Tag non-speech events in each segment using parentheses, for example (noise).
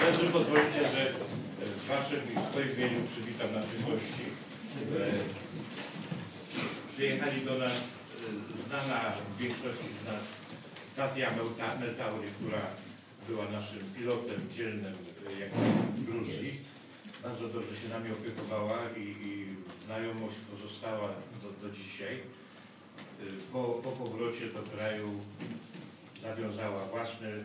Też pozwolicie, że w waszym i w swoim imieniu przywitam naszych gości. E, Przyjechali do nas e, znana większości z nas Tatia Melta- Meltauri, która była naszym pilotem dzielnym e, jak w Gruzji. Bardzo dobrze się nami opiekowała i, i znajomość pozostała do, do dzisiaj. E, Po, po powrocie do kraju zawiązała własny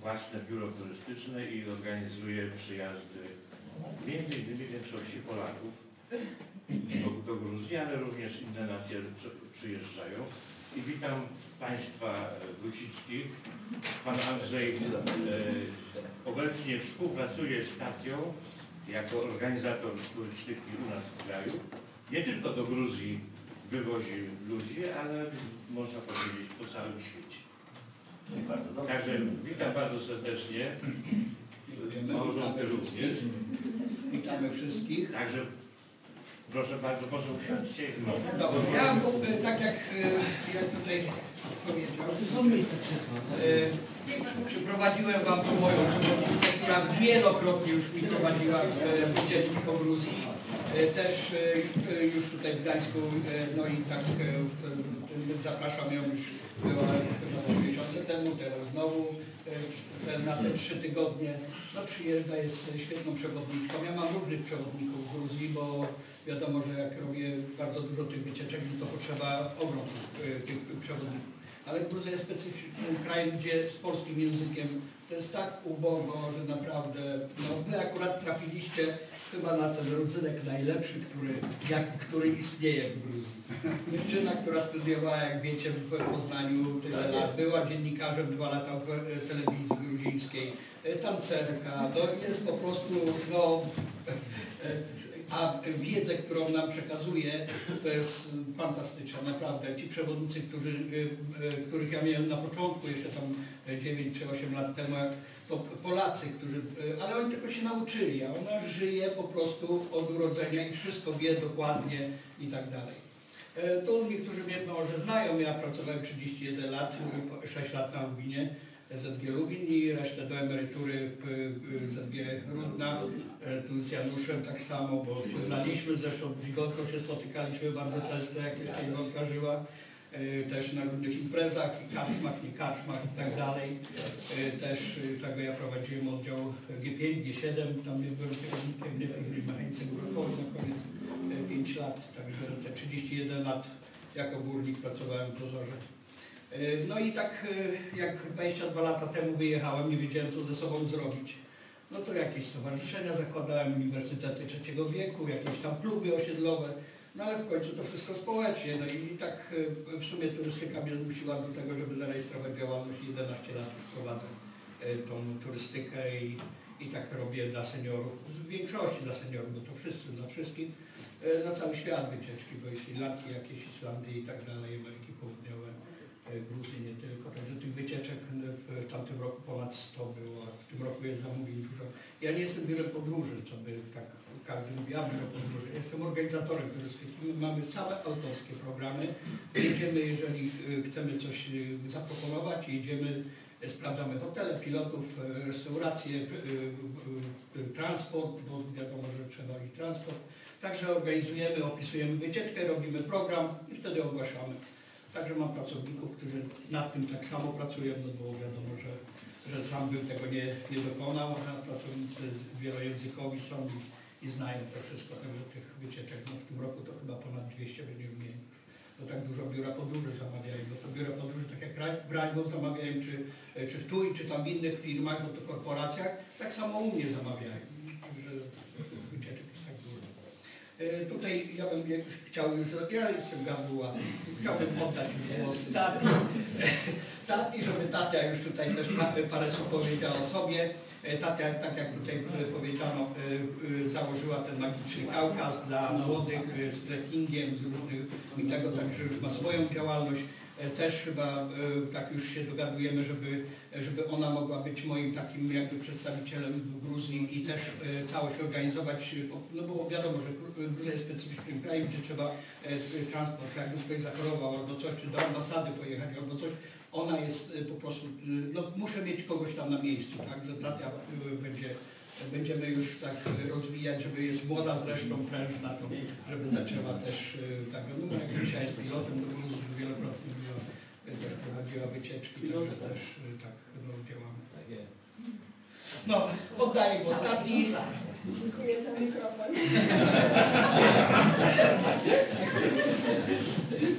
własne biuro turystyczne i organizuje przyjazdy między innymi większości Polaków do, do Gruzji, ale również inne nacje przy, przyjeżdżają. I witam Państwa Wójcickich. Pan Andrzej e, obecnie współpracuje z Tatią jako organizator turystyki u nas w kraju. Nie tylko do Gruzji wywozi ludzi, ale można powiedzieć po całym świecie. Także witam bardzo serdecznie. Małżonkę również. Witamy wszystkich. Także proszę bardzo, usiądźcie. Dobrze, ja mógłbym, tak jak, e, jak tutaj powiedział, e, przyprowadziłem Wam tu moją przewodniczkę, która wielokrotnie już mi prowadziła e, wycieczki po Gruzji. E, Też e, e, już tutaj w Gdańsku, e, no i tak e, e, zapraszam ją już, była chyba trzy miesiące temu, teraz znowu e, na te trzy tygodnie. No przyjeżdża, jest świetną przewodniczką. Ja mam różnych przewodników w Gruzji, bo wiadomo, że jak robię bardzo dużo tych wycieczek, no to potrzeba ogromnych e, tych przewodników. Ale Gruzja jest specyficznym krajem, gdzie z polskim językiem to jest tak ubogo, że naprawdę, no wy akurat trafiliście chyba na ten rodzynek najlepszy, który, jak, który istnieje w Gruzji. Dziewczyna, która studiowała, jak wiecie, w Poznaniu tyle lat, była dziennikarzem dwa lata w e, telewizji gruzińskiej, e, tancerka, no jest po prostu, no, e, a wiedzę, którą nam przekazuje, to jest fantastyczna, naprawdę. Ci przewodnicy, którzy, y, y, których ja miałem na początku, jeszcze tam 9 czy 8 lat temu, to Polacy, którzy, y, ale oni tylko się nauczyli, a ona żyje po prostu od urodzenia i wszystko wie dokładnie i tak dalej. E, Tu niektórzy mnie może znają, ja pracowałem 31 lat, 6 lat na Lubinie, ZG Lubin i resztę do emerytury w w ZG Rudna. E, Tu z Januszem tak samo, bo znaliśmy, zresztą z Igorką się spotykaliśmy bardzo często, jak jeszcze Igorka żyła. E, Też na różnych imprezach, i karczmach, nie karczmach i tak dalej. E, Też e, tego ja prowadziłem oddział G5, G7, tam nie byłem kierownikiem, nie byłem mechanicem grupowym na koniec 5 lat, także te 31 lat jako górnik pracowałem w dozorze. E, No i tak e, jak 22 lata temu wyjechałem, nie wiedziałem co ze sobą zrobić. No to jakieś stowarzyszenia zakładałem, uniwersytety trzeciego wieku, jakieś tam kluby osiedlowe, no ale w końcu to wszystko społecznie. No i tak e, w sumie turystyka mnie zmusiła do tego, żeby zarejestrować działalność. 11 lat już prowadzę tą turystykę i, i tak robię dla seniorów, w większości dla seniorów, bo to wszyscy, dla wszystkich, na cały świat wycieczki, bo jest Sri jakieś Islandii i tak dalej, Gruzji nie tylko, także tych wycieczek w tamtym roku ponad 100 było, w tym roku jest zamówień dużo. Ja nie jestem biurem podróży, co by tak każdy mówi, ja biuro podróży. Jestem organizatorem turystyki. My mamy same autorskie programy. Jedziemy, jeżeli y, chcemy coś zaproponować, jedziemy, y, sprawdzamy hotele, pilotów, restauracje, transport, bo wiadomo, że trzeba i transport. Także organizujemy, opisujemy wycieczkę, robimy program i wtedy ogłaszamy. Także mam pracowników, którzy nad tym tak samo pracują, no bo wiadomo, że, że sam bym tego nie, nie dokonał, a pracownicy wielojęzykowi są i, i znają to wszystko, także tych wycieczek no, w tym roku to chyba ponad 200 będziemy mieli. To tak dużo biura podróży zamawiają, bo to biura podróży, tak jak Rańbu zamawiają, czy, czy w TUI, czy tam w innych firmach, bo to korporacjach, tak samo u mnie zamawiają. Także wycieczek jest tak dużo. E, Tutaj ja bym już chciał już, ja jestem gabuła, chciałbym oddać głos Tati. Tati, żeby Tatia już tutaj też pa- parę słów powiedziała o sobie. E, Tatia, tak jak tutaj powiedziano, e, e, założyła ten magiczny Kaukaz dla młodych e, z trekkingiem, z różnych i tego, także już ma swoją działalność. E, też chyba e, tak już się dogadujemy, żeby, żeby ona mogła być moim takim jakby przedstawicielem w Gruzji i też e, całość organizować, no bo wiadomo, że Gru- Gruzja jest specyficznym krajem, gdzie trzeba transport, jak ktoś zachorował albo coś, czy do ambasady pojechać albo coś, ona jest po prostu, no muszę mieć kogoś tam na miejscu, tak, że Tatia będzie, będziemy już tak rozwijać, żeby jest młoda zresztą, prężna, to żeby zaczęła też tak, no jak dzisiaj jest pilotem, to Gruzji wielokrotnie prowadziła wycieczki, także też e, tak no, działamy. No, oddaję głos. Dziękuję za mikrofon.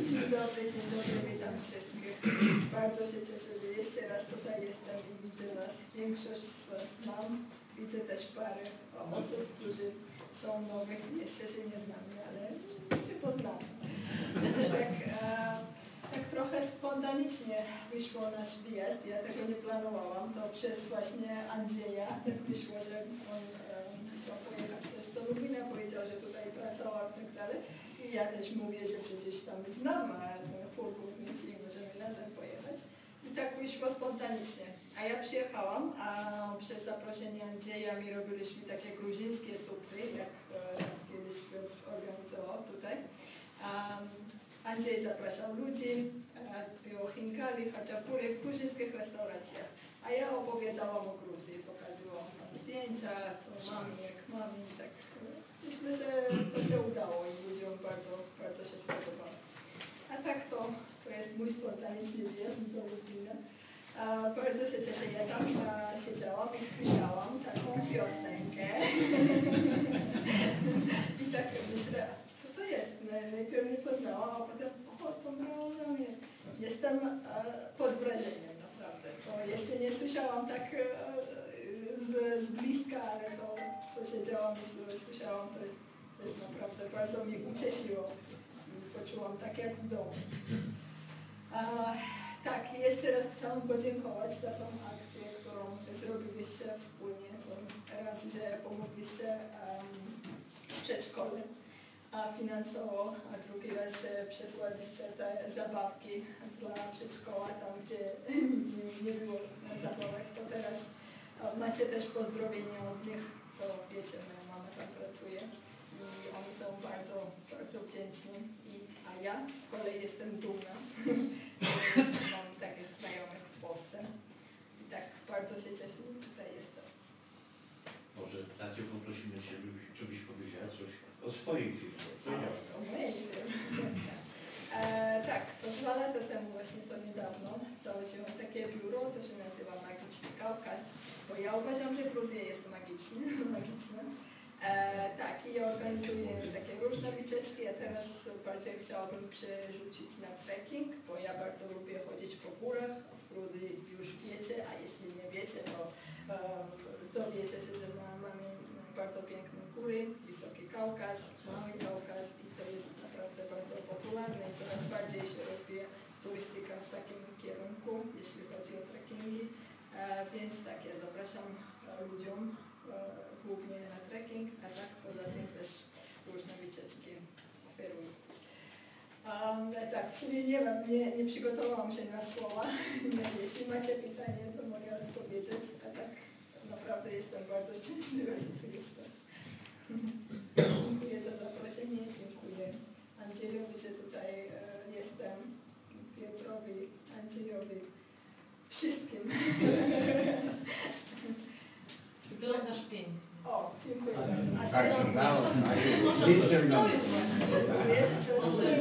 Dzień dobry, dzień dobry, witam wszystkich. Bardzo się cieszę, że jeszcze raz tutaj jestem i widzę Was. Większość z Was znam. Widzę też parę osób, którzy są nowych. Jeszcze się nie znamy, ale się poznamy. Tak, e, tak trochę spontanicznie wyszło nasz wyjazd. Ja tego nie planowałam. To przez właśnie Andrzeja tak wyszło, że on e, chciał pojechać też do Lublina, powiedział, że tutaj pracował i tak dalej. I ja też mówię, że przecież tam znam Furgów i możemy razem pojechać. I tak wyszło spontanicznie. A ja przyjechałam, a przez zaproszenie Andrzeja mi robiliśmy takie gruzińskie supy, jak e, raz kiedyś organizował tutaj. Um, Andrzej zapraszał ludzi, e, było chinkali, haczapury w gruzińskich restauracjach. A ja opowiadałam o Gruzji, pokazywałam tam zdjęcia, co mam, jak mam i tak. e, Myślę, że to się udało i ludziom bardzo, bardzo się spodobało. A tak to, to jest mój spontaniczny wjazd do Lublina. Bardzo się cieszę, ja tam a, siedziałam i słyszałam taką piosenkę. (laughs) I tak myślę, to jest? No, Najpierw nie poznałam, a potem, to Mrożamie. Jestem e, pod wrażeniem, naprawdę. To jeszcze nie słyszałam tak e, z, z bliska, ale to, co siedziałam i s- słyszałam, to, jest naprawdę bardzo mnie ucieszyło. Poczułam tak jak w domu. A, tak, jeszcze raz chciałam podziękować za tą akcję, którą zrobiliście wspólnie. Raz, że pomogliście um, w przedszkolu a finansowo, a drugi raz, przesłaliście te zabawki dla przedszkola, tam gdzie (laughs) nie, było zabawek, to teraz macie też pozdrowienia od nich, to wiecie, moja mama tam pracuje i oni są bardzo, bardzo wdzięczni, I, a ja z kolei jestem dumna, (laughs) mam takich znajomych w Polsce i tak bardzo się cieszę, że tutaj jestem. Może Tacie poprosimy Cię, żebyś powiedziała coś o mojej firmie. (laughs) E, tak, to dwa lata temu właśnie to niedawno. Założyłam takie biuro, to się nazywa Magiczny Kaukaz, bo ja uważam, że Gruzja jest magiczny, (laughs) magiczna. E, tak, i ja organizuję takie różne wycieczki, a teraz bardziej chciałabym przerzucić na trekking, bo ja bardzo lubię chodzić po górach, w Gruzji już wiecie, a jeśli nie wiecie, to e, dowiecie się, że ma- mamy bardzo piękne góry, Wysoki Kaukaz, Mały Kaukaz i to jest naprawdę bardzo popularne i coraz bardziej się rozwija turystyka w takim kierunku, jeśli chodzi o trekkingi. E, więc tak, ja zapraszam e, ludziom e, głównie na trekking, a tak poza tym też różne wycieczki oferuję. Um, tak, w sumie nie wiem, nie, nie przygotowałam się na słowa. (laughs) Jeśli macie pytanie, to mogę odpowiedzieć, a tak naprawdę jestem bardzo szczęśliwa, że tu jestem. Dziękuję za zaproszenie, dziękuję Andrzejowi, że tutaj e, jestem, Piotrowi, Andrzejowi, wszystkim. Wyglądasz pięknie. O, dziękuję bardzo. Tak, Andrzejowi brawo. jest strój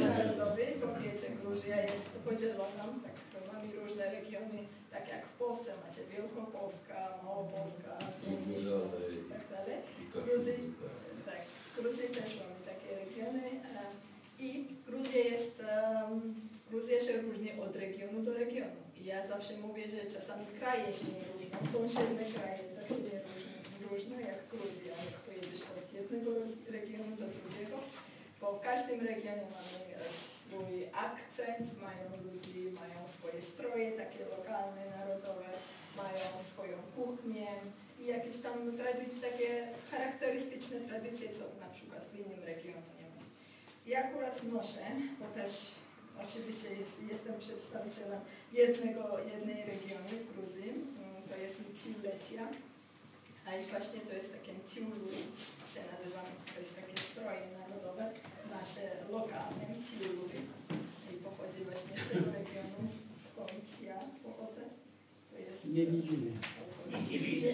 narodowy, bo wiecie, Gruzja jest podzielona, tak, to mamy różne regiony, tak jak w Polsce macie Wielkopolska, Małopolska, i tak dalej. Tak, w Gruzji też mamy takie regiony e, i Gruzja jest, Gruzja się różni od regionu do regionu. I ja zawsze mówię, że czasami kraje się nie różnią, sąsiednie kraje tak się nie różnią, różnią jak Gruzja, jak pojedziesz od jednego regionu do drugiego, bo w każdym regionie mamy swój akcent, mają ludzi, mają swoje stroje takie lokalne, narodowe, mają swoją kuchnię i jakieś tam trady- takie charakterystyczne tradycje, co na przykład w innym regionie nie ma. Ja akurat noszę, bo też Oczywiście jest, jestem przedstawicielem jednego, jednej regionu Gruzji, mm, to jest Tiuletia, a i właśnie to jest takie Tiulu, się nazywa, to jest takie stroje narodowe, nasze lokalne Tiulu i pochodzi właśnie z tego regionu, skąd ja pochodzę. To jest Nie, nie dziwię.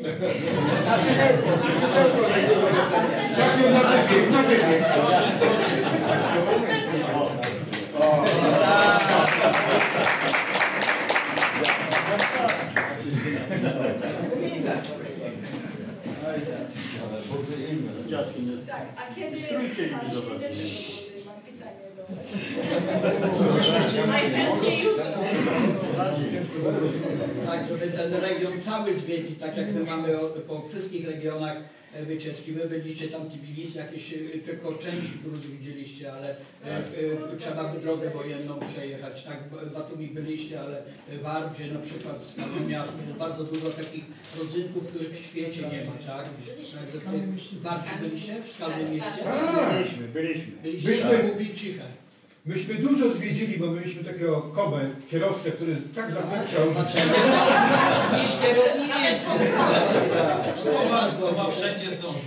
Tak, a kiedy Tak, żeby ten region cały zwiedzić, tak jak my mamy po wszystkich regionach e, wycieczki. Wy byliście tam Tbilisi, jakieś e, tylko część Gruzji widzieliście, ale e, e, trzeba by drogę wojenną przejechać. Tak, w Batumi byliście, ale w Ardzie na przykład z Skalnym Miastem jest bardzo dużo takich rodzynków, których w świecie nie ma, tak? Także w Ardzie byliście? W Skalnym Mieście? Byliśmy, byliśmy. Byliście Byliśmy. w Ciche. Myśmy dużo zwiedzili, bo mieliśmy takiego Kobę, kierowcę, który tak zapieprzał, że Niż kierownicy. To ma wszędzie zdążył.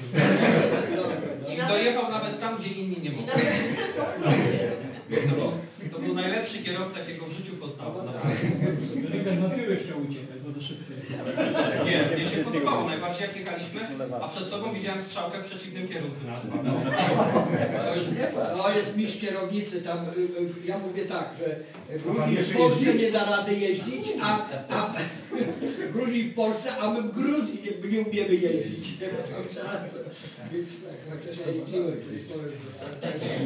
I dojechał nawet tam, gdzie inni nie mogli. Najlepszy kierowca, jakiego w życiu poznałem. naprawdę. Na tyły chciał uciekać, bo to szybko. Nie, mnie się podobało. Najbardziej jak jechaliśmy, a przed sobą widziałem strzałkę w przeciwnym kierunku nas. To jest mistrz kierownicy, tam y, y, ja mówię tak, że w Polsce nie da rady jeździć, a, a Gruzin w Polsce, a my w Gruzji nie, nie umiemy jeździć. (laughs) Więc tak, że tak jest.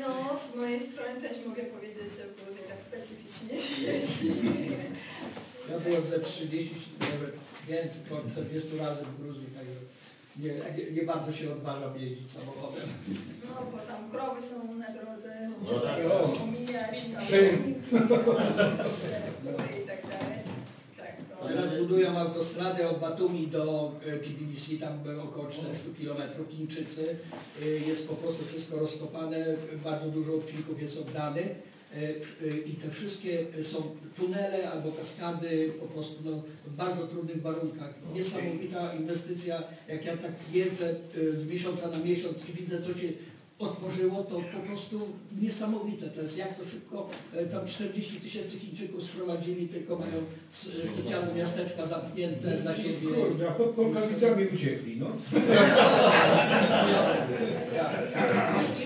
No, z mojej strony też mogę powiedzieć, że w Gruzji tak specyficznie się (laughs) jeździ. Ja byłem ze 30, nawet więcej, ponad 40 razy w Gruzji, także nie, nie, nie bardzo się odważam jeździć samochodem. No, bo tam krowy są na drodze, No tak. trzeba omijać, tam (laughs) i tak dalej. Teraz budują autostradę od Batumi do e, Tbilisi, tam było około 400 km. Chińczycy, e, jest po prostu wszystko rozkopane, bardzo dużo odcinków jest oddanych e, i te wszystkie są tunele albo kaskady po prostu no, w bardzo trudnych warunkach. Niesamowita inwestycja, jak ja tak jeżdżę z miesiąca na miesiąc i widzę co się otworzyło, to po prostu niesamowite to jest, jak to szybko e, tam 40 tysięcy Chińczyków sprowadzili, tylko mają specjalne miasteczka zamknięte dla siebie. kurde, a pod Polkawicami uciekli, no.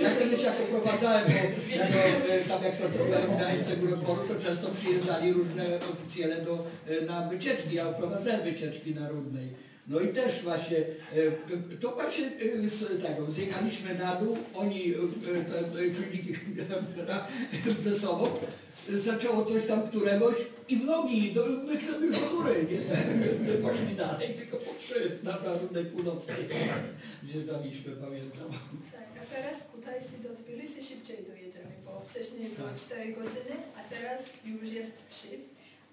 Ja kiedyś jak oprowadzałem, bo tam jak pracowałem na granicy Góroporu, to często przyjeżdżali różne oficjele do, e, na wycieczki. Ja oprowadzałem wycieczki na Rudnej. No i też właśnie, e, e, to właśnie z tego, zjechaliśmy na dół, oni, te czujniki (laughs) ze sobą, zaczęło coś tam któregoś i w nogi, do, my chcemy już do góry, nie, (laughs) nie poszli dalej, tylko po trzy na, Rudnej Północnej (laughs) zjeżdżaliśmy, pamiętam. Tak, a teraz Kutaisi do Tbilisi szybciej dojedziemy, bo wcześniej było Tak. 4 godziny, a teraz już jest 3.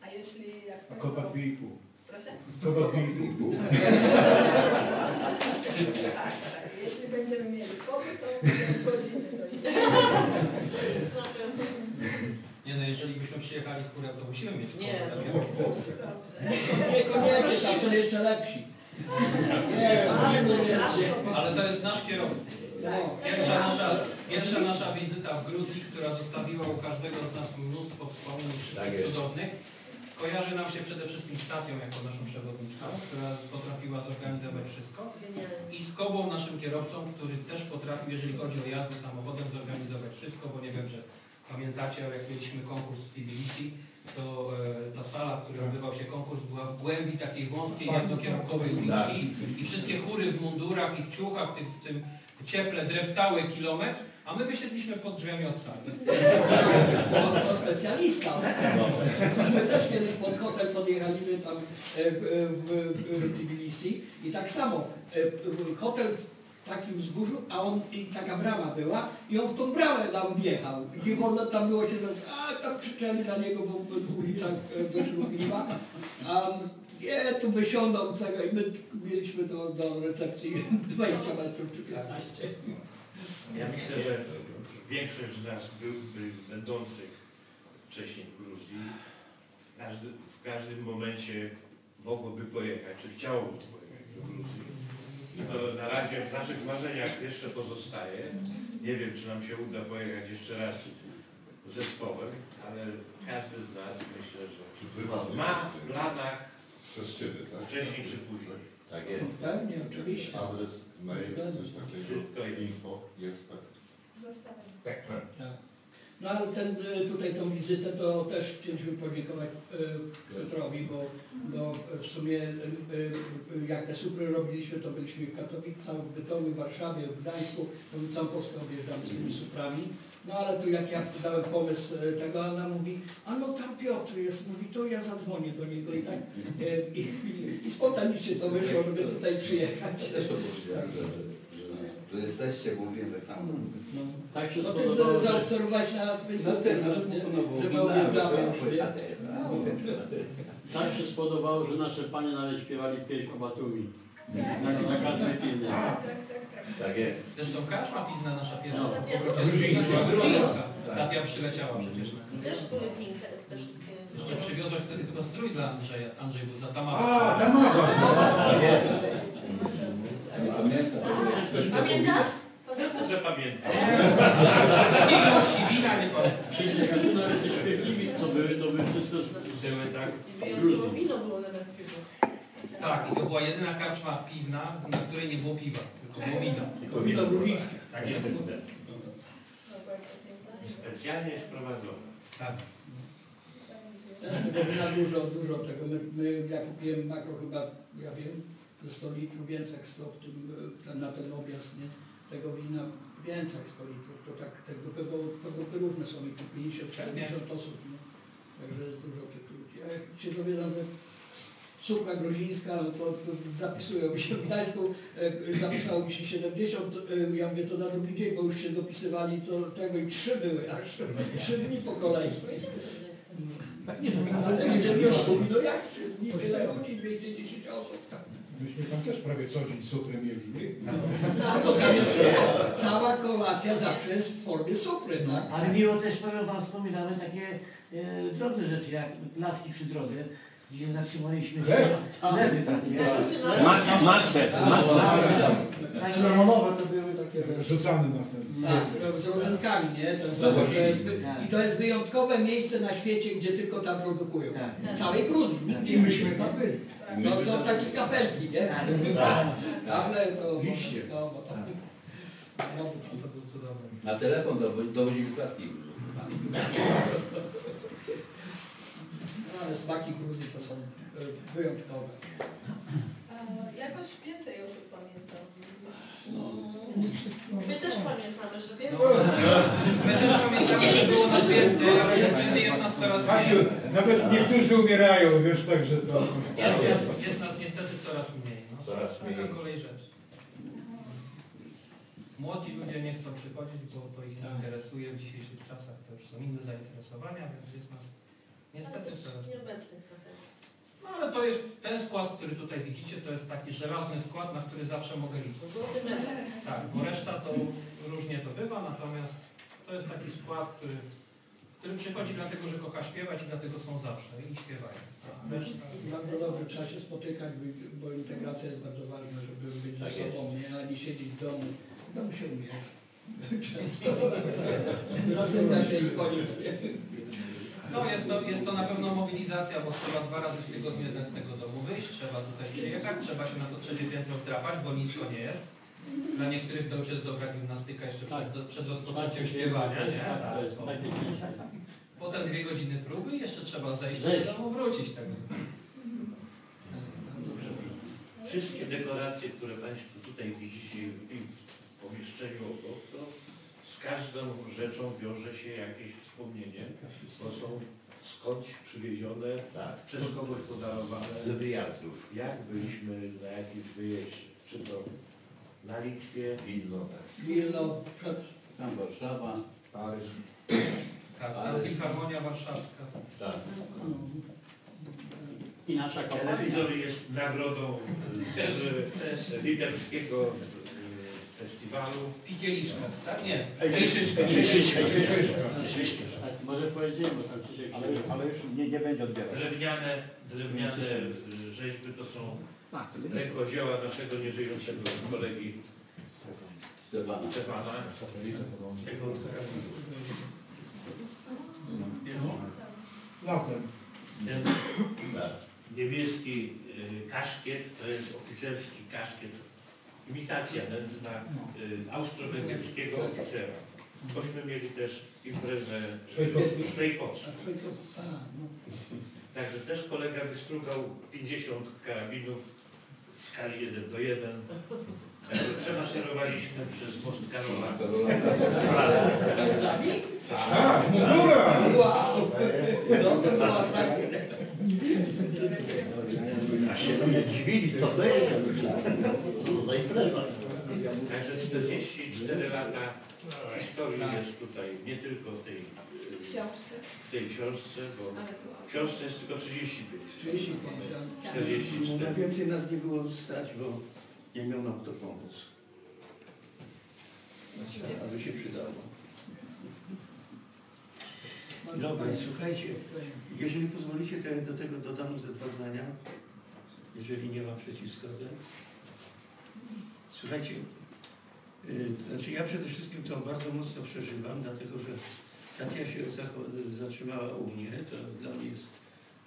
A jeśli jak A i pół. Proszę? Pół. Tak, tak. Jeśli będziemy mieli koby, to godziny pewno. Nie no, jeżeli byśmy przyjechali z góry, to musimy mieć Nie, za no. Dobrze. Niekoniecznie, tam są jeszcze lepsi. Nie, Ale to jest Ale to jest nasz kierowca. Pierwsza nasza, pierwsza nasza wizyta w Gruzji, która zostawiła u każdego z nas mnóstwo wspomnień wszystkich cudownych. Kojarzy nam się przede wszystkim z Tatią jako naszą przewodniczką, która potrafiła zorganizować wszystko. I z Kobą, naszym kierowcą, który też potrafił, jeżeli chodzi o jazdę samochodem, zorganizować wszystko, bo nie wiem, czy pamiętacie, ale jak mieliśmy konkurs w Tbilisi, to e, ta sala, w której odbywał się konkurs, była w głębi takiej wąskiej, jednokierunkowej uliczki i wszystkie chóry w mundurach i w ciuchach, tych, w tym cieple dreptały kilometr, a my wysiedliśmy pod drzwiami od sali. To, to specjalista. My też kiedyś pod hotel podjechaliśmy tam e, w, w, Tbilisi i tak samo e, hotel w takim wzgórzu, a on i taka brama była i on tą bramę nam wjechał. Nie wolno tam było się a tam krzyczeli na niego, bo w ulicach e, dość ruchliwa. A nie, tu wysiądą i my mieliśmy do, do recepcji 20 metrów czy 15. Ja myślę, że większość z nas był, by, będących wcześniej w Gruzji, każdy, w każdym momencie mogłoby pojechać, czy chciałoby pojechać do Gruzji. I to na razie w naszych marzeniach jeszcze pozostaje. Nie wiem, czy nam się uda pojechać jeszcze raz zespołem, ale każdy z nas myślę, że ma w planach Przez Ciebie, tak? wcześniej czy później. Tak jest. Pewnie, oczywiście. Adres, mail, coś takiego, info jest, tak? Zostawiam. Tak. Tak. No ale ten, y, tutaj tą wizytę to też chcieliśmy podziękować y, Piotrowi, bo, bo w sumie y, jak te supry robiliśmy, to byliśmy w Katowicach, w Bytomiu, w Warszawie, w Gdańsku, to my całą Polskę objeżdżamy z tymi suprami. No ale tu jak ja dałem pomysł y, tego, ona mówi, a no tam Piotr jest, mówi, to ja zadzwonię do niego i tak i, i, i spontanicznie to wyszło, żeby tutaj przyjechać. Też to że, jesteście, bo mówiłem tak samo. No. Tak się No spodobało, za- że- zaobserwować na No Facebooku, ale spodobało. Oglądałem, nie? tak Tak się spodobało, że nasze panie nawet śpiewali pieśń o Batumi. Na, na każdej filmie. Tak, tak, tak, tak. Tak jest. Zresztą karczma piwna nasza pierwsza No. Gruzińska. Tatia przyleciała przecież. I też były linki te wszystkie. Jeszcze przywiozłeś wtedy chyba strój dla Andrzeja. Andrzej był za A, Tamara. Nie pamiętam. Pamiętasz? Że pamiętam. Takiej ilości wina nie pamiętam. Krzysiek, a tu nawet te śpiewniki, co były, to były wszystko Były tak. Wino było zamiast piwa. Tak, i to była jedyna karczma piwna, na której nie było piwa, wino. Wino gruzińskie. Tak jest. Specjalnie sprowadzone. Tak. Wina dużo, dużo tego. My, my, ja kupiłem makro chyba, ja wiem, ze 100 litrów, więcej jak 100 w tym, ten, na ten objazd, nie? Tego wina więcej jak 100 litrów. To tak, te grupy, bo to grupy różne są i tu 50, 70 osób, nie? Także jest dużo tych ludzi. A jak się dowiedzą, że supra gruzińska, no to, to zapisują mi się w Gdańsku, e, zapisało mi się 70, e, ja mówię to na drugi dzień, bo już się dopisywali do tego i trzy były, aż trzy dni po kolei. Tak nie, że A ten inżynier mówi, no jak trzy dni, tyle ludzi, 210 osób. Myśmy tam też prawie co dzień supry mieli. nie? No. Cała kolacja zawsze jest w formie supry, tak? Ale miło też powiem Wam, wspominamy takie e, drobne rzeczy, jak laski przy drodze, gdzie zatrzymaliśmy się. Lewy takie. Mac, Macze, Cynamonowe to były takie. Rzucane na ten. Tak, z rodzynkami, nie? Jest, I to jest wyjątkowe miejsce na świecie, gdzie tylko tam produkują. Tak. W całej Gruzji, nigdzie I myśmy tam byli. No to takie kapelki, nie? Tak. Kable to Liście. wszystko, bo tak. No. Na telefon dowo- dowozili klaski. (laughs) no, ale smaki Gruzji to są e, wyjątkowe. Jakoś więcej osób pamiętam. My też pamiętamy, że No, więcej. my też pamiętamy, że było nas więcej, ale niestety jest nas coraz Maciu, mniej. nawet niektórzy umierają, wiesz, także to... Jest, jest, jest nas niestety coraz mniej. No. Coraz mniej. Taka kolej rzeczy. Młodzi ludzie nie chcą przychodzić, bo to ich nie Tak. interesuje. W dzisiejszych czasach to już są inne zainteresowania, więc jest nas niestety coraz. Nieobecnych trochę. No ale to jest ten skład, który tutaj widzicie, to jest taki żelazny skład, na który zawsze mogę liczyć. Tak, bo reszta to różnie to bywa, natomiast to jest taki skład, który, który przychodzi dlatego, że kocha śpiewać i dlatego są zawsze i śpiewają. A reszta... Bardzo dobrze, trzeba się spotykać, bo- integracja jest bardzo ważna, żeby być ze Tak sobą, nie? a nie siedzieć w domu. W domu się umiera. (laughs) Często. Zasypia się i koniec. Nie? No jest to, jest to na pewno mobilizacja, bo trzeba dwa razy w tygodniu jeden z tego domu wyjść, trzeba tutaj przyjechać, trzeba się na to trzecie piętro wdrapać, bo nisko nie jest. Dla niektórych to już jest dobra gimnastyka jeszcze przed, do, przed rozpoczęciem śpiewania, nie? Tak, to Tak. takie ciężkie. Potem dwie godziny próby i jeszcze trzeba zejść do domu wrócić. Tak. Wszystkie dekoracje, które Państwo tutaj widzicie w pomieszczeniu obok, to z każdą rzeczą wiąże się jakieś wspomnienie, bo są skądś przywiezione, Tak. przez kogoś podarowane. Z wyjazdów. Jak byliśmy na jakimś wyjeździe, czy to na Litwie, Wilno, tak. Wilno, Tam Warszawa. Paryż. Tak, Filharmonia Warszawska. Tak. I nasza kopalnia. telewizor jest nagrodą też Też liderskiego festiwalu. Picieliszka, tak? Nie. Ej, Ejszyszka. Tak, może powiedzieć, bo tam Krzysiek ale, ale już nie, nie będzie odbierał. Drewniane, drewniane y, rzeźby to są rękodzieła naszego nieżyjącego kolegi Stefana. Stefana. Jego Latem. Ten Tak. niebieski y, kaszkiet to jest oficerski kaszkiet, imitacja nędzna y, austro-węgierskiego oficera. Bośmy mieli też imprezę Szwajkowską. szwajkowską. Także też kolega wystrugał 50 karabinów w skali 1 do 1. Także Przemaszerowaliśmy przez most Karola. Tak, mundura! Wow! (laughs) A się ludzie dziwili, co to jest. Za impreza. Także 44 lata historii jest tutaj, nie tylko w tej, książce. w tej książce, bo w książce jest tylko 35. 35 lat. Tak. 44. Więcej nas nie było stać, bo nie miał nam kto pomóc. A by się przydało. Dobra, słuchajcie, jeżeli pozwolicie, to ja do tego dodam ze dwa zdania, jeżeli nie ma przeciwwskazań. Słuchajcie, yy, znaczy ja przede wszystkim to bardzo mocno przeżywam, dlatego że Tatia się zatrzymała u mnie, to dla mnie jest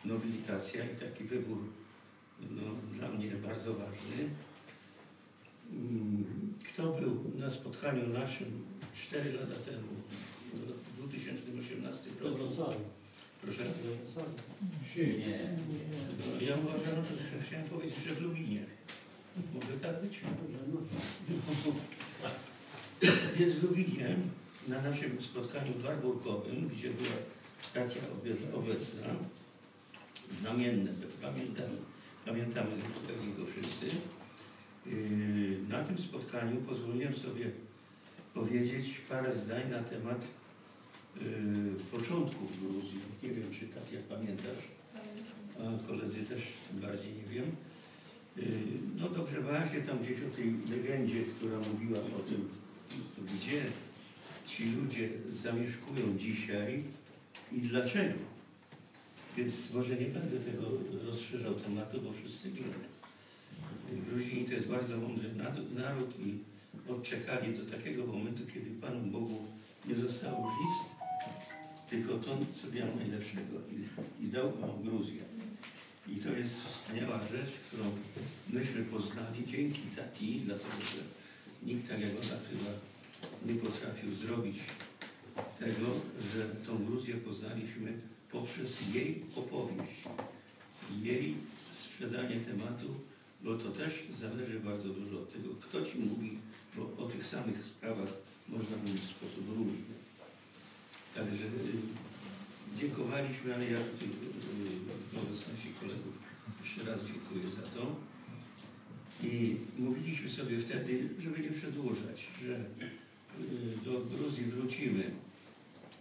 nobilitacja i taki wybór no, dla mnie bardzo ważny. Mm, Kto był na spotkaniu naszym 4 lata temu, w 2018 Do roku? Proszę. Nie. Ja uważam, że chciałem powiedzieć, że w Lubinie. Może tak być? Jest w Lubinie na naszym spotkaniu warburkowym, gdzie była Katia obec- obecna, znamienne, pamiętamy, pamiętamy pewnie go wszyscy. Yy, Na tym spotkaniu pozwoliłem sobie powiedzieć parę zdań na temat początków Gruzji. Nie wiem, czy tak jak pamiętasz, a koledzy też bardziej nie wiem. Yy, No dogrzewałem się tam gdzieś o tej legendzie, która mówiła o tym, gdzie ci ludzie zamieszkują dzisiaj i dlaczego. Więc może nie będę tego rozszerzał tematu, bo wszyscy wiemy. Gruzini to jest bardzo mądry naród i odczekali do takiego momentu, kiedy Panu Bogu nie zostało już nic, tylko to, co miał najlepszego i, i dał nam Gruzję. I to jest wspaniała rzecz, którą myśmy poznali dzięki Tati, dlatego że nikt tak jak ona chyba nie potrafił zrobić tego, że tą Gruzję poznaliśmy poprzez jej opowieść, jej sprzedanie tematu, bo to też zależy bardzo dużo od tego, kto ci mówi, bo o tych samych sprawach można mówić w sposób różny. Także y, dziękowaliśmy, ale ja tutaj y, w obecności kolegów jeszcze raz dziękuję za to. I mówiliśmy sobie wtedy, żeby nie przedłużać, że y, do Gruzji wrócimy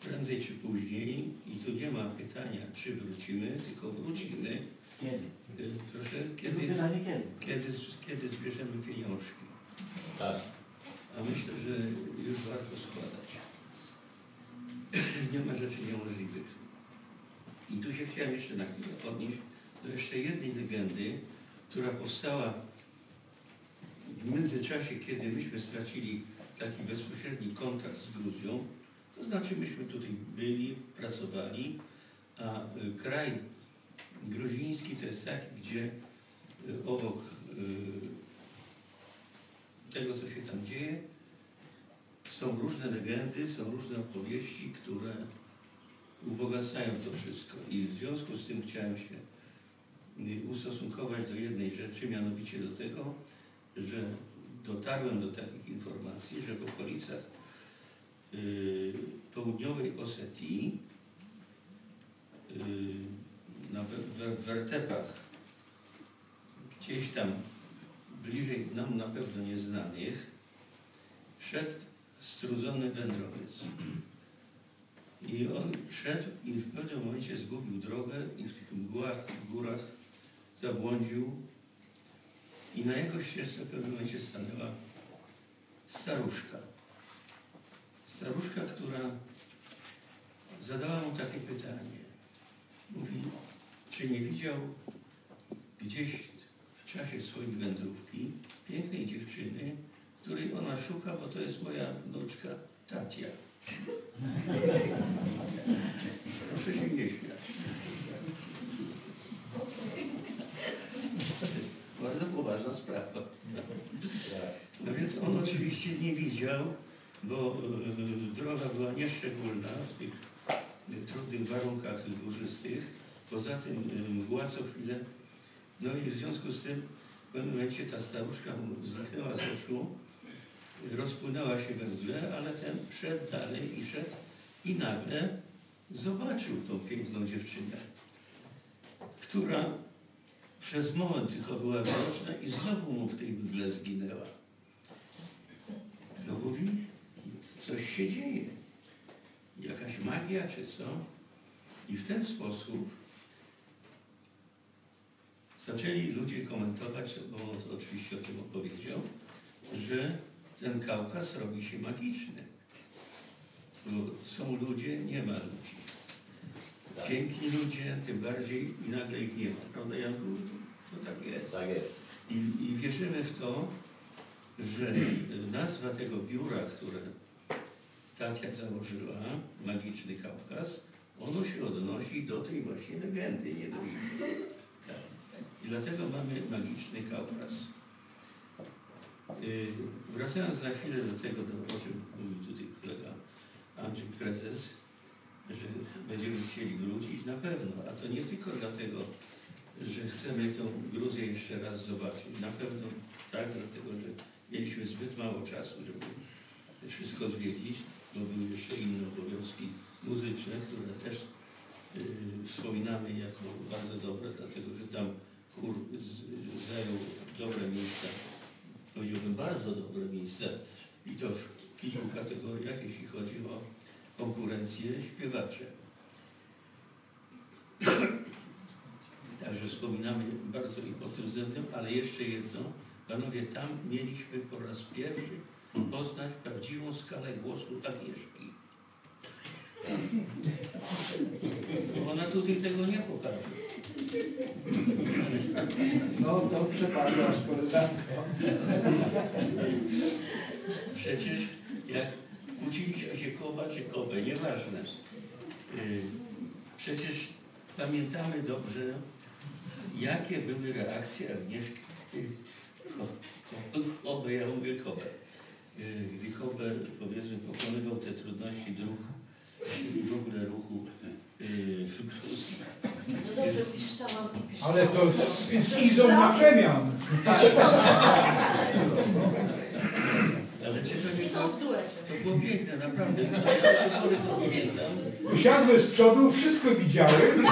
prędzej czy później i tu nie ma pytania, czy wrócimy, tylko wrócimy. Kiedy? Y, Proszę, kiedy, pytanie kiedy? kiedy, kiedy zbierzemy pieniążki. Tak. A myślę, że już warto składać. (clears throat) Nie ma rzeczy niemożliwych. I tu się chciałem jeszcze na chwilę odnieść do jeszcze jednej legendy, która powstała w międzyczasie, kiedy myśmy stracili taki bezpośredni kontakt z Gruzją. To znaczy myśmy tutaj byli, pracowali, a y, kraj gruziński to jest taki, gdzie y, obok y, tego, co się tam dzieje, są różne legendy, są różne opowieści, które ubogacają to wszystko. I w związku z tym chciałem się y, ustosunkować do jednej rzeczy, mianowicie do tego, że dotarłem do takich informacji, że w okolicach y, południowej Osetii, y, na we- we- wertepach, gdzieś tam bliżej nam na pewno nieznanych, szedł strudzony wędrowiec. I on szedł i w pewnym momencie zgubił drogę i w tych mgłach, w górach zabłądził i na jego ścieżce w pewnym momencie stanęła staruszka. Staruszka, która zadała mu takie pytanie. Mówi, czy nie widział gdzieś w czasie swojej wędrówki pięknej dziewczyny, której ona szuka, bo to jest moja wnuczka Tatia. (laughs) Proszę się nie śmiać. To jest bardzo poważna sprawa. No więc on oczywiście nie widział, bo y, droga była nieszczególna w tych y, trudnych warunkach górzystych. Poza tym y, mgła co chwilę. No i w związku z tym w pewnym momencie ta staruszka mu zniknęła z oczu, rozpłynęła się we mgle, ale ten szedł dalej i szedł i nagle zobaczył tą piękną dziewczynę, która przez moment tylko była widoczna i znowu mu w tej mgle zginęła. No mówi, coś się dzieje. Jakaś magia czy co? I w ten sposób zaczęli ludzie komentować, bo on oczywiście o tym opowiedział, że ten Kaukaz robi się magiczny. Bo są ludzie, nie ma ludzi. Piękni ludzie, tym bardziej i nagle ich nie ma. Prawda Janku? To tak jest. Tak jest. I, I wierzymy w to, że nazwa tego biura, które Tatia założyła, Magiczny Kaukaz, ono się odnosi do tej właśnie legendy, nie do innej. Tak. I dlatego mamy Magiczny Kaukaz. Yy, wracając za chwilę do tego, do, o czym mówił tutaj kolega Andrzej Prezes, że będziemy chcieli wrócić, na pewno, a to nie tylko dlatego, że chcemy tą Gruzję jeszcze raz zobaczyć. Na pewno tak, dlatego że mieliśmy zbyt mało czasu, żeby wszystko zwiedzić, bo były jeszcze inne obowiązki muzyczne, które też yy, wspominamy jako bardzo dobre, dlatego że tam chór zajął dobre miejsca, powiedziałbym bardzo dobre miejsca i to w kilku kategoriach, jeśli chodzi o konkurencje śpiewacze. (clears throat) Także wspominamy bardzo i pod tym względem, ale jeszcze jedno. Panowie, tam mieliśmy po raz pierwszy poznać prawdziwą skalę głosu Agnieszki. Bo ona tutaj tego nie pokaże. No to przepadła z koleżanką. Przecież jak kłóciliśmy się koba czy kobę, nieważne. Yy, Przecież pamiętamy dobrze, jakie były reakcje Agnieszki, gdy ko- ko- Kobe, ja mówię Kobe, Yy, gdy Kobe, powiedzmy, pokonywał te trudności dróg w ogóle ruchu. No dobrze, piszczałam i piszczałam. Ale to z, Izą na przemian. Ale czy to nie. To było piękne, naprawdę. Ja do pory to pamiętam. Usiadły z przodu, wszystko widziałem.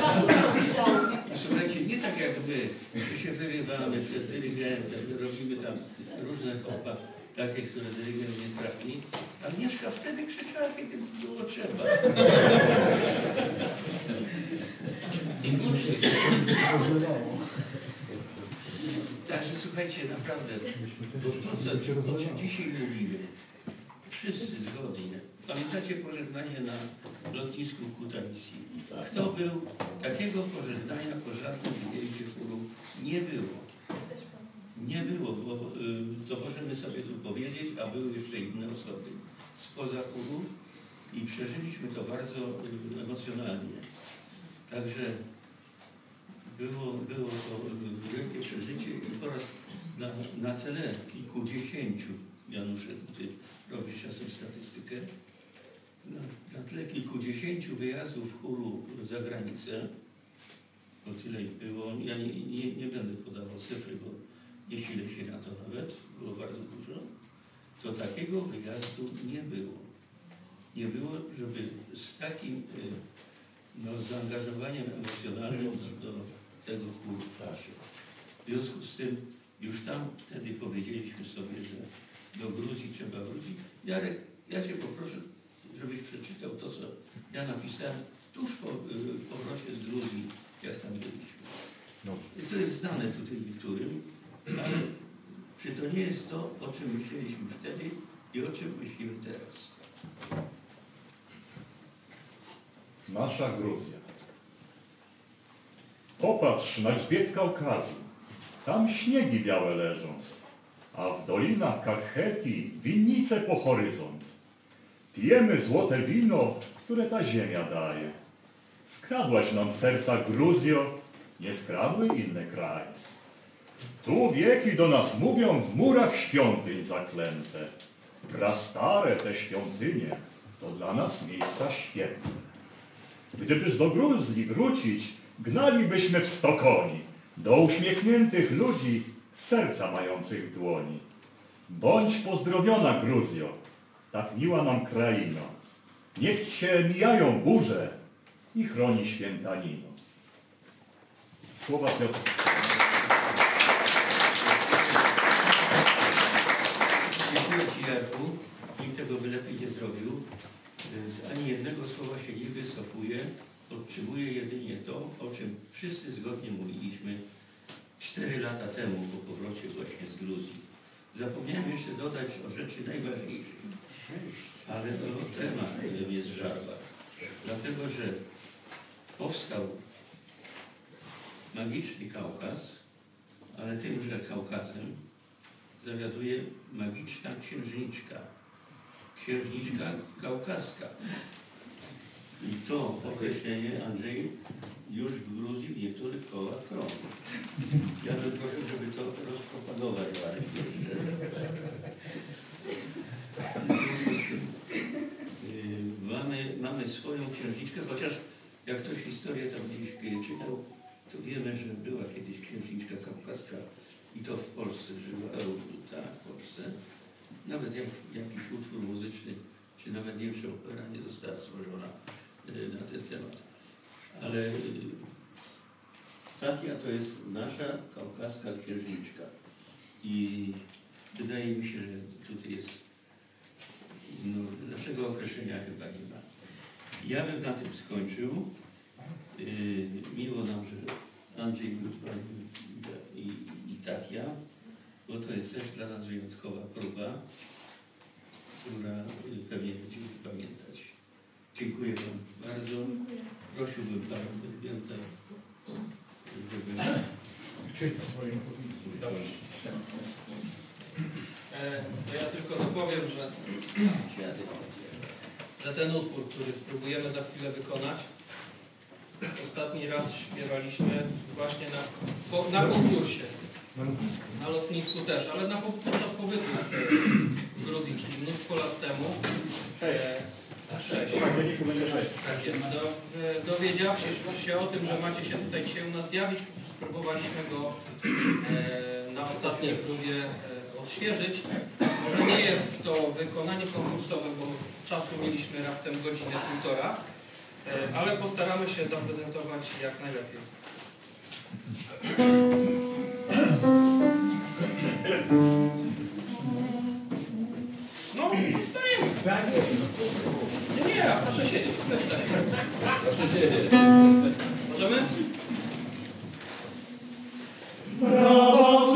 Za dużo widziałam. I słuchajcie, nie tak jak my, że się wyrywamy przed dyrygentem, robimy tam różne chopa, takie, które dyrygent nie trafi. Agnieszka wtedy krzyczała, kiedy było trzeba. Także słuchajcie, naprawdę, to, co, o czym dzisiaj mówimy, wszyscy zgodnie. Pamiętacie pożegnanie na lotnisku Kutaisi? Kto był? Takiego pożegnania po żadnym wyjęciu chóru nie było. Nie było, bo y, to możemy sobie tu powiedzieć, a były jeszcze inne osoby spoza chóru i przeżyliśmy to bardzo y, emocjonalnie. Także było, było to y, wielkie przeżycie i po raz na, na tle kilkudziesięciu, Januszek, bo ty robisz czasem statystykę, na, na tle kilkudziesięciu wyjazdów chóru za granicę, bo tyle ich było, ja nie, nie, nie będę podawał cyfry, bo silę się na to nawet, było bardzo dużo, to takiego wyjazdu nie było. Nie było, żeby z takim y, no, zaangażowaniem emocjonalnym do tego chóru naszych. W związku z tym już tam wtedy powiedzieliśmy sobie, że do Gruzji trzeba wrócić. Jarek, ja Cię poproszę, żebyś przeczytał to, co ja napisałem tuż po y, powrocie z Gruzji, jak tam byliśmy. I to jest znane tutaj niektórym, ale Czy to nie jest to, o czym myśleliśmy wtedy i o czym myślimy teraz? Nasza Gruzja. Popatrz na grzbiet Kaukazu. Tam śniegi białe leżą, a w dolinach Kakheti winnice po horyzont. Pijemy złote wino, które ta ziemia daje. Skradłaś nam serca Gruzjo, nie skradły inne kraje. Tu wieki do nas mówią w murach świątyń zaklęte. Prastare te świątynie to dla nas miejsca święte. Gdybyż do Gruzji wrócić, gnalibyśmy w sto koni, do uśmiechniętych ludzi, serca mających dłoni. Bądź pozdrowiona Gruzjo, tak miła nam kraino. Niech cię mijają burze i chroni święta Nino. Słowa Piotra. Nikt tego by lepiej nie zrobił. Z ani jednego słowa się nie wycofuję. Podtrzymuję jedynie to, o czym wszyscy zgodnie mówiliśmy 4 lata temu po powrocie właśnie z Gruzji. Zapomniałem jeszcze dodać o rzeczy najważniejszej, ale to temat jest żarła. Dlatego, że powstał magiczny Kaukaz, ale tymże Kaukazem zawiaduje magiczna księżniczka, księżniczka kaukaska. I to określenie, Andrzej, już w Gruzji w niektórych kołach krąży. Ja bym prosił, żeby to rozpropagować bardziej yy, mamy, mamy swoją księżniczkę, chociaż jak ktoś historię tam gdzieś czytał, to wiemy, że była kiedyś księżniczka kaukaska i to w Polsce żyła, e, tak, w Polsce. Nawet jak, jakiś utwór muzyczny, czy nawet czy opera nie została stworzona y, na ten temat. Ale y, Tatia to jest nasza kaukaska księżniczka. I wydaje mi się, że tutaj jest, no, naszego określenia chyba nie ma. Ja bym na tym skończył. Y, miło nam, że Andrzej był z Wami i, i Tatia, bo to jest też dla nas wyjątkowa próba, która y, pewnie będziemy pamiętać. Dziękuję Wam bardzo. Prosiłbym Pana Prezydenta, żeby... E, To ja tylko dopowiem, że, że ten utwór, który spróbujemy za chwilę wykonać, ostatni raz śpiewaliśmy właśnie na, po, na konkursie. Na lotnisku też, ale na, po- podczas pobytu w Gruzji, czyli mnóstwo lat temu. E, Sześć. Tak jest. Do, e, dowiedziawszy się o tym, że macie się tutaj dzisiaj u nas zjawić, spróbowaliśmy go e, na ostatniej próbie e, odświeżyć. Może nie jest to wykonanie konkursowe, bo czasu mieliśmy raptem godzinę, półtora, e, ale postaramy się zaprezentować jak najlepiej. No, wstajemy. Nie, nie, proszę siedzieć. Proszę siedzieć. Możemy? Maria,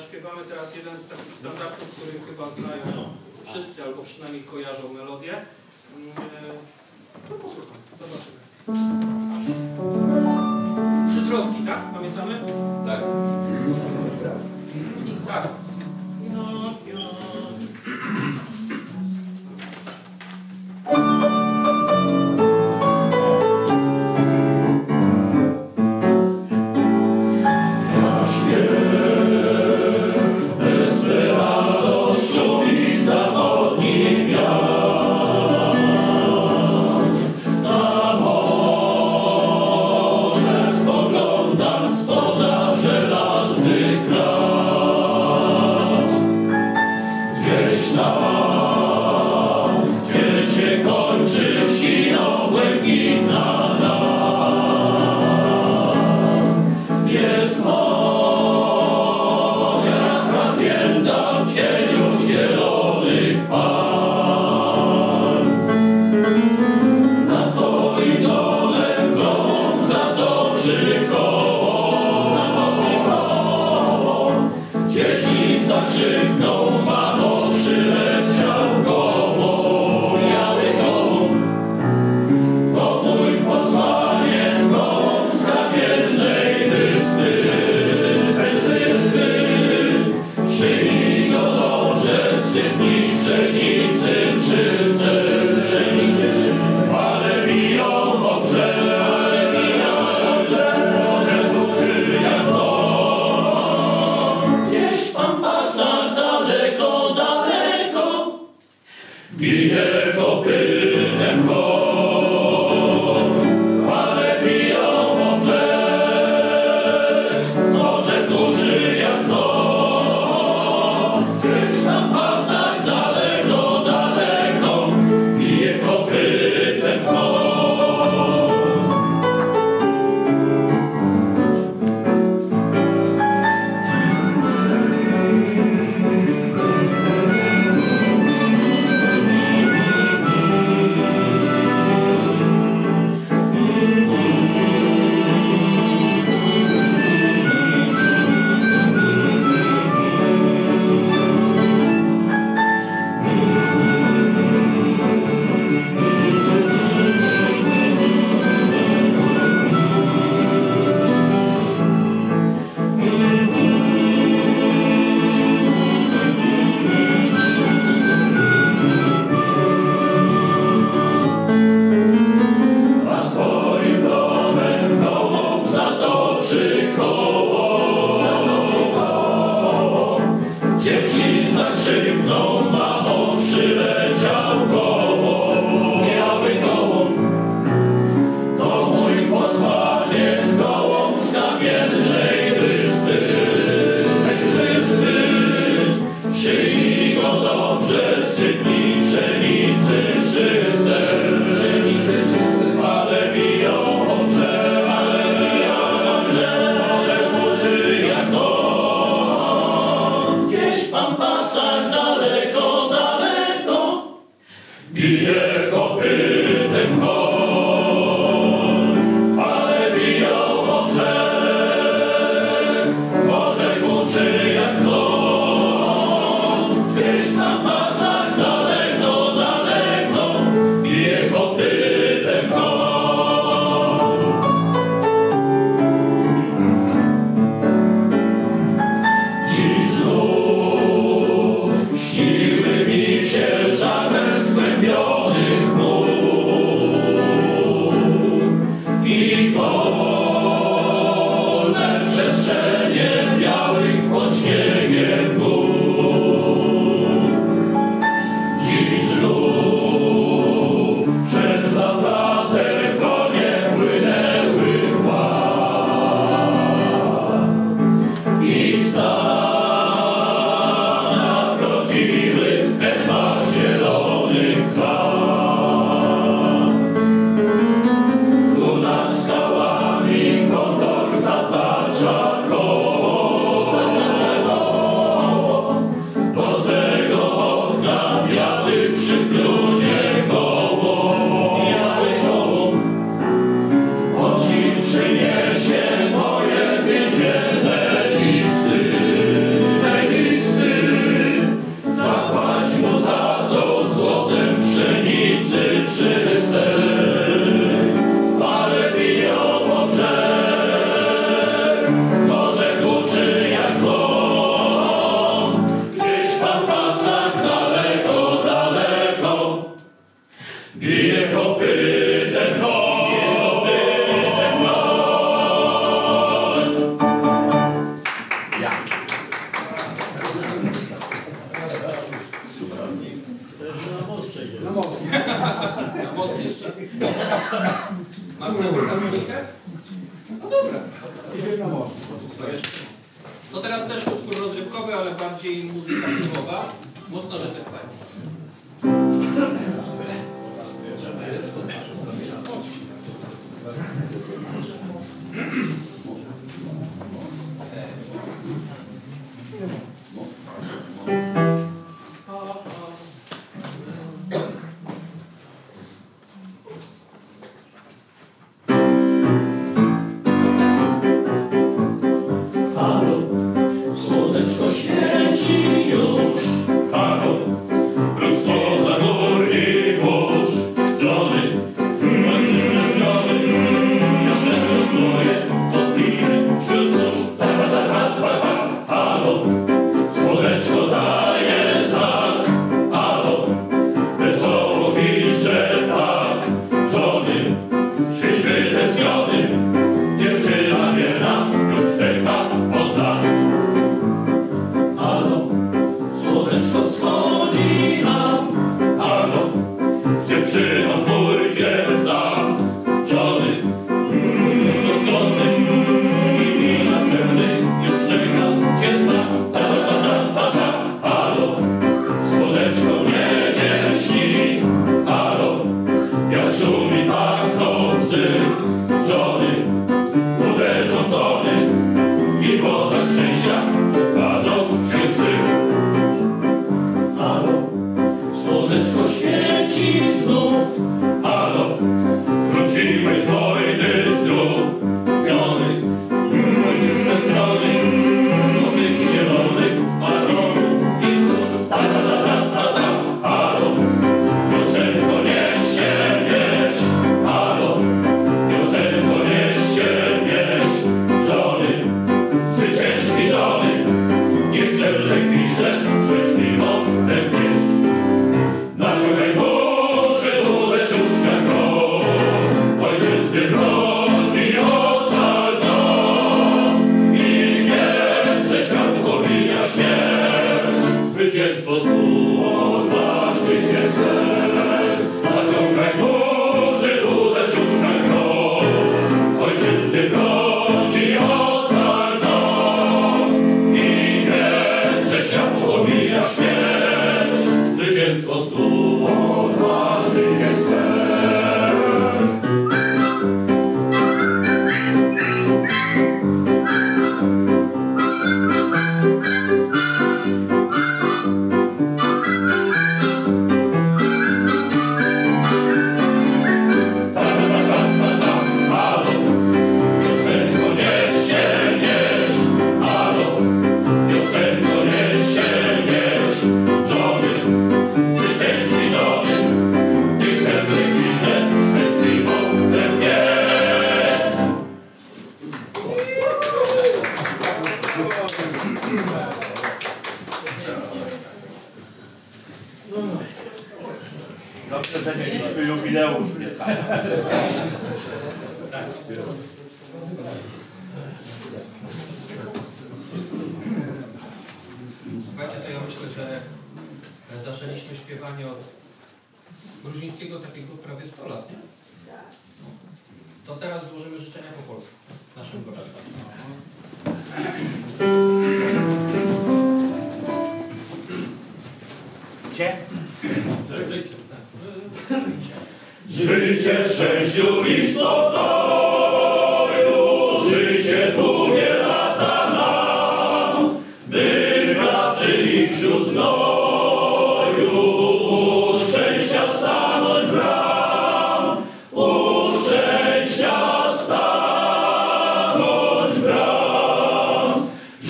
Zaśpiewamy teraz jeden z takich standardów, który chyba znają wszyscy, albo przynajmniej kojarzą melodię. Mm, e, no posłuchamy, zobaczymy. Trzy tak? Pamiętamy?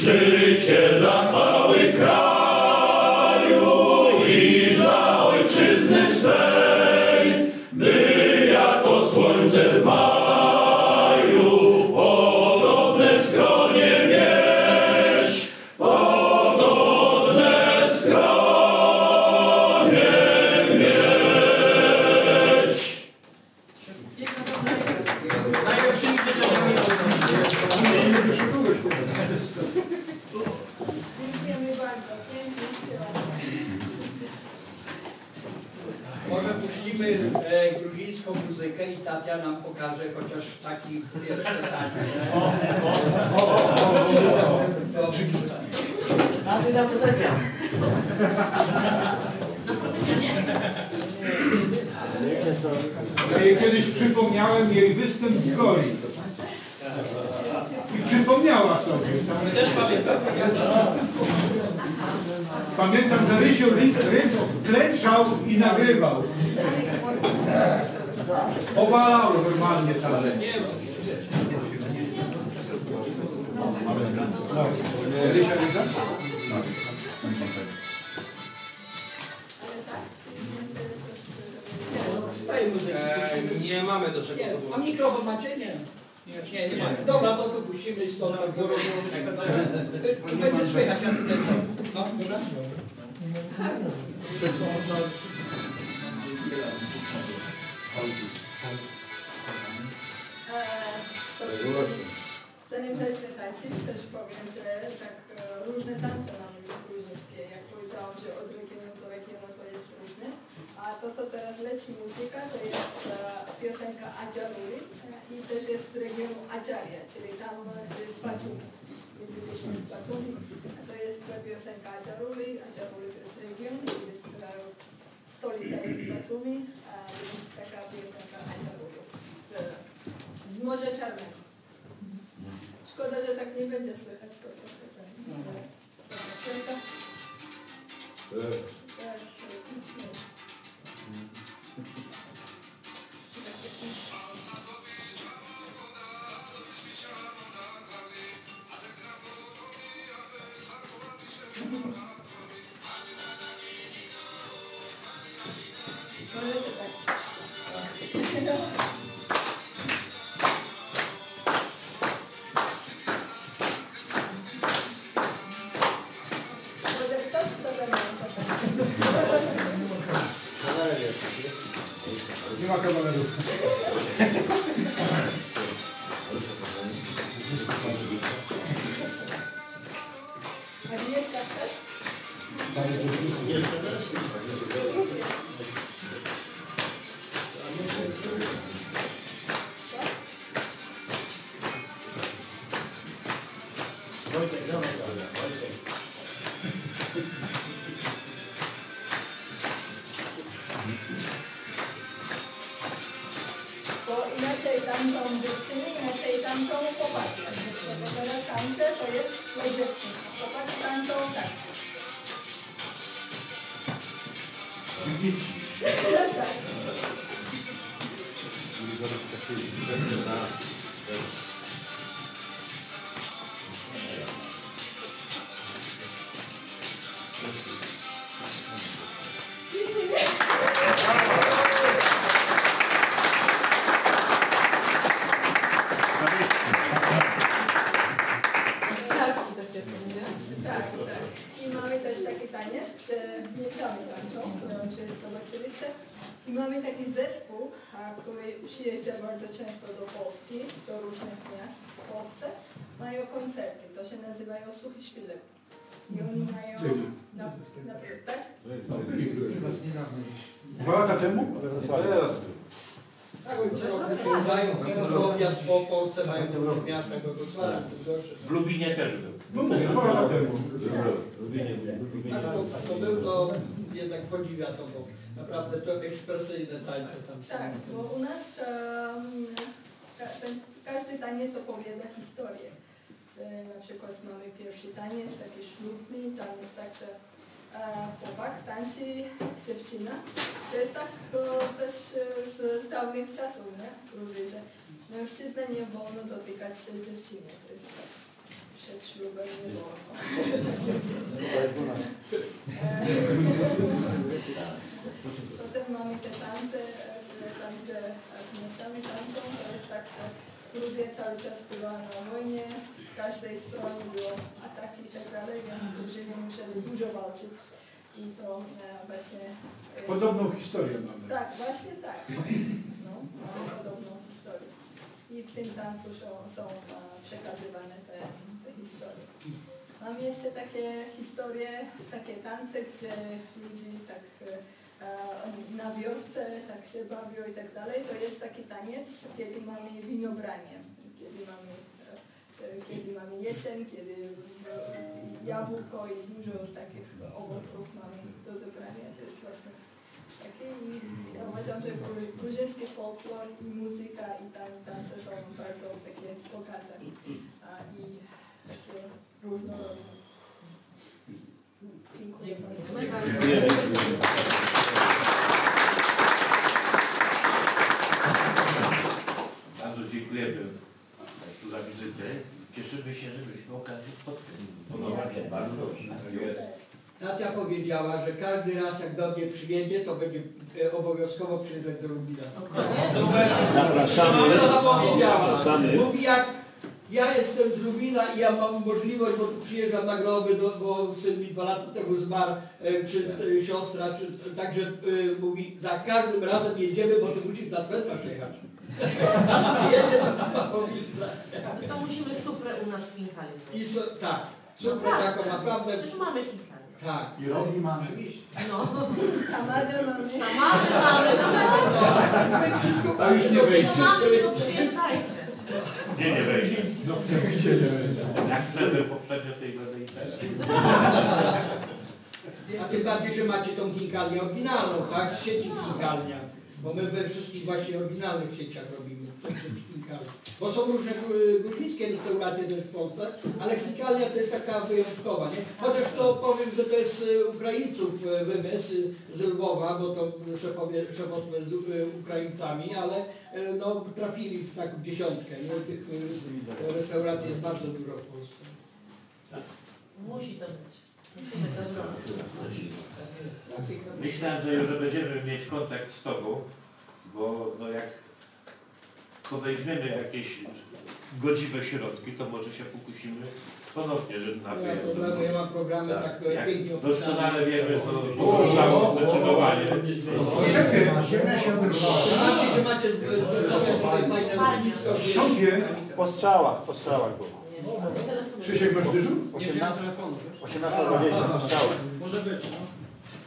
Życie dla chwały kraju i dla ojczyzny swej, leci muzyka, to jest e, piosenka Adjaruli i też jest z regionu Adjaria, czyli tam, gdzie jest Batumi. My byliśmy w Batumi, a to jest piosenka Adjaruli. Adjaruli to jest region, jest, e, stolica jest Batumi, a jest taka piosenka Adjaruli z, z Morza Czarnego. Szkoda, że tak nie będzie słychać to trochę. Tak. 非常に難しい。Nazywają Suchy Szwilek. I oni mają... Na, na, tak? Dwa lata temu? Tak, oni co roku przyjeżdżają, mają objazd po Polsce, mają w różnych miastach, we Wrocławiu, w Lubinie też był. No mówię, dwa lata temu. Tak, to, to był, to jednak podziwia to, bo naprawdę to ekspresyjne tańce tam są. Tak, bo u nas um, ka, ten, każdy taniec opowiada historię. Że na przykład mamy pierwszy taniec, taki ślubny, tam jest tak, że e, chłopak tańczy dziewczyna. To jest tak e, też e, z, z dawnych czasów, nie? Różnie, że mężczyzna nie wolno dotykać się dziewczyny. To jest tak przed ślubem nie wolno. (laughs) Potem mamy te tance, e, tam gdzie z mieczami tańczą, to jest tak, że Gruzja cały czas była na wojnie, z każdej strony było ataki i tak dalej, więc Gruzinie musieli dużo walczyć i to e, właśnie... e, Podobną historię mamy. Tak, właśnie tak. No, mamy podobną historię. I w tym tancu są, są e, przekazywane te, te historie. Mam jeszcze takie historie, takie tance, gdzie ludzi tak na wiosce tak się bawią i tak dalej, to jest taki taniec, kiedy mamy winobranie, kiedy mamy, e, e, kiedy mamy jesień, kiedy jabłko i dużo takich owoców mamy do zebrania. To jest właśnie takie i ja uważam, że gru- gruziński folklor i muzyka i tan tańce są bardzo takie bogate i takie różnorodne. Dziękuję bardzo. Bardzo dziękujemy Państwu za wizytę. Cieszymy się, że byliśmy okazję spotkać. Bardzo dobrze. Jest. Tatia powiedziała, że każdy raz jak do mnie przyjedzie, to będzie e, obowiązkowo przyjeżdżać do Lubina. Zapraszamy. Zapraszamy. Mówi jak ja jestem z Lubina i ja mam możliwość, bo tu przyjeżdżam na groby, do, bo syn mi dwa lata temu zmarł, e, czy e, siostra, czy, także e, mówi, za każdym razem jedziemy, bo ty musisz na cmentarz jechać. To mobilizacja. To musimy suprę u nas w Michale. I so, tak, super taką naprawdę, Przecież mamy Michale. tak. I rogi mamy. No. Tamadę mamy. Tamaty mamy, no. My wszystko A już nie wejdzie. Mamy, tylko przyjeżdżajcie. Gdzie nie wejdzie? Jak sprzęty poprzednio tej godnej też. A tym bardziej, że macie tą Hinkalię oryginalną, tak? Z sieci Hinkalia. Bo my we wszystkich właśnie oryginalnych sieciach robimy. Hinkali. Bo są różne y, gruzińskie restauracje też w Polsce, ale Hinkalia to jest taka wyjątkowa, nie? Chociaż to powiem, że to jest y, Ukraińców y, wymysł z Lwowa, bo to szefowie, szefostwo z Ukraińcami, ale no, trafili w taką dziesiątkę. Nie? Tych restauracji jest bardzo dużo w Polsce. Musi to być. To. Myślałem, że już będziemy mieć kontakt z Tobą, bo no jak poweźmiemy jakieś godziwe środki, to może się pokusimy ponownie, że na Ja, wyjazd. problemy, ja mam programy tak, Jak pięknie doskonale wiemy, to powiązało zdecydowanie. Ziemia się Po strzałach, po strzałach było. Krzysiek masz dyżur? 18.20, strzały. Może być, no.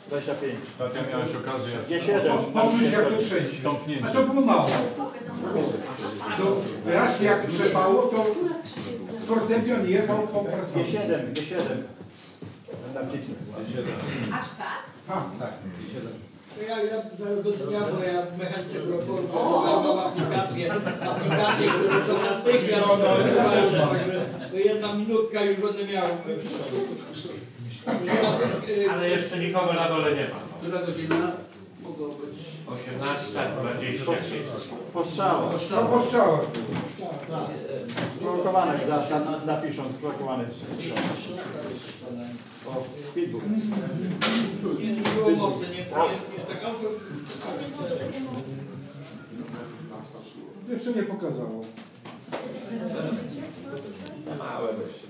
25. Ostatnio miałeś okazję G7. Pomyśl jak to trzęsie. A to było mało. To raz jak trzepało, to fortepian jechał po pracowni. G7, G7. Tam cisnę. Aż tak? A, tak. Ja, ja zaraz do dnia, bo ja próbowałem mam aplikacje, aplikacje, które są natychmiast to jedna minutka już będę miał. Ale jeszcze nikogo na dole nie ma. Która godzina mogło być? 18.26. Po strzałach. To po strzałach. Blokowane, zapiszą, blokowane. O, speedbook. Nie było nie Jeszcze nie pokazało. Za małe by się.